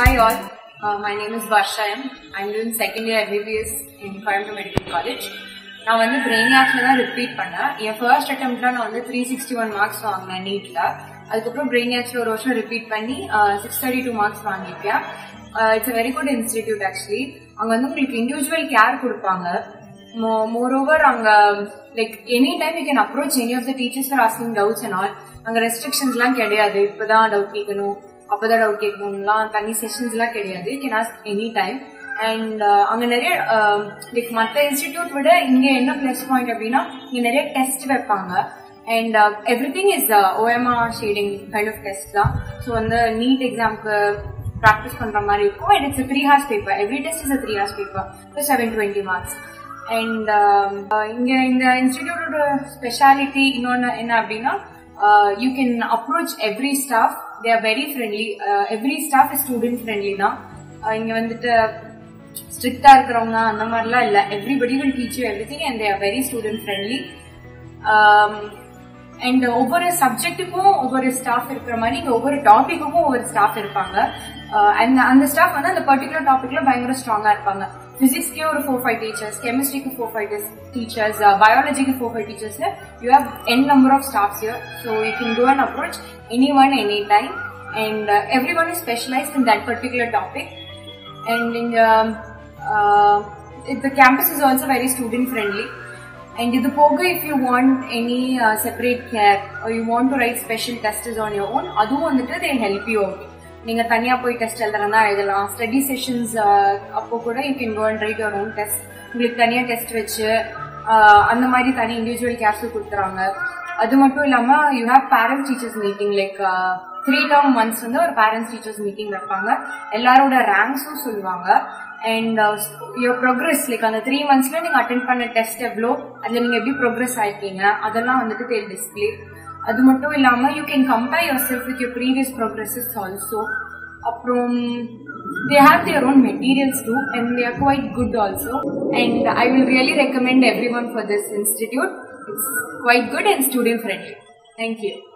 Hi all, uh, my name is Varsha M. I'm doing second year MBBS in Coimbatore Medical College. நான் வந்து பிரெயினியாக்ல தான் repeat பண்ணேன். என் first அட்டம்ப்ட்ல நான் வந்து three sixty one marks வாங்கினேன் நீட்ல அதுக்கப்புறம் பிரெயினியாக்ஸ்ல ஒரு வருஷம் ரிப்பீட் பண்ணி சிக்ஸ் தேர்ட்டி டூ மார்க்ஸ் வாங்கியிருக்கேன். It's very good institute actually அங்க வந்து உங்களுக்கு இண்டிவிஜுவல் கேர் கொடுப்பாங்க. மோர் ஓவர் அங்க like any time you can approach any of the teachers for asking doubts and all அங்க ரெஸ்ட்ரிக்ஷன்ஸ்லாம் கிடையாது. இப்பதான் டவுட் கேட்கணும் அப்பதான் டவுட் கேட்கணும்லாம் தனி செஷன்ஸ்லாம் கிடையாது. Can ask any time and அங்க நிறைய லைக் மற்ற இன்ஸ்டிடியூட் விட இங்க என்ன பிளஸ் பாயிண்ட் அப்படின்னா இங்க நிறைய டெஸ்ட் வைப்பாங்க. And everything is OMR shading kind of test தான். ஸோ வந்து நீட் எக்ஸாம்க்கு ப்ராக்டிஸ் பண்ற மாதிரி இருக்கும். And it's three hours paper every test is three hours paper seven twenty marks and இங்க இந்த இன்ஸ்டிடியூட்டோட ஸ்பெஷாலிட்டி இன்னொன்று என்ன அப்படின்னா you can approach every staff they are very friendly every staff student friendly தான். இங்க வந்துட்டு ஸ்ட்ரிக்டா இருக்கிறவங்க அந்த மாதிரிலாம் இல்லை. Everybody will teach you every thing and they are very student friendly and ஒவ்வொரு சப்ஜெக்ட்டுக்கும் ஒவ்வொரு ஸ்டாஃப் இருக்கிற மாதிரி இங்க ஒவ்வொரு டாபிக்குக்கும் ஒவ்வொரு ஸ்டாஃப் இருப்பாங்க அண்ட் அந்த ஸ்டாஃப் வந்து அந்த பர்டிகுலர் டாபிக்ல பயங்கர ஸ்ட்ராங்கா இருப்பாங்க பிசிக்ஸ்க்கே ஒரு ஃபோர் ஃபைவ் டீச்சர்ஸ் கெமிஸ்ட்ரிக்கு four five teachers பயாலஜிக்கு four five teachers you have n number of staffs your so you can to an approach anyone any time and everyone is specialised in that particular topic and இங்க the campus is also very student friendly and இது போக if you want any uh, separate care or you want to write special tests on your own அதுவும் வந்துட்டு they help you out. நீங்க தனியா போய் test எழுதுறதா எழுதலாம். Study sessions uh, அப்போ கூட you can go and write your own test உங்களுக்கு தனியாக டெஸ்ட் வச்சு uh, அந்த மாதிரி தனி இண்டிவிஜுவல் கேர்ஸும் கொடுத்துறாங்க அது மட்டும் இல்லாம you have parents teachers meeting like three term months வந்து ஒரு பேரண்ட்ஸ் டீச்சர்ஸ் மீட்டிங் வைப்பாங்க எல்லாரோட ரேங்க்ஸும் சொல்லுவாங்க அண்ட் யோர் ப்ரோக்ரஸ் லைக் அந்த த்ரீ மந்த்ஸ்ல நீங்க அட்டென்ட் பண்ண டெஸ்ட் எவ்வளோ அதுல நீங்க எப்படி ப்ரோக்ரஸ் ஆயிருக்கீங்க அதெல்லாம் வந்துட்டு தேல் டிஸ்பிளே அது மட்டும் இல்லாம you can compare yourself with your previous progresses also அப்புறம் they have their own materials too and they are quite good also and i will really recommend everyone for this institute it's quite good and student friendly. Thank you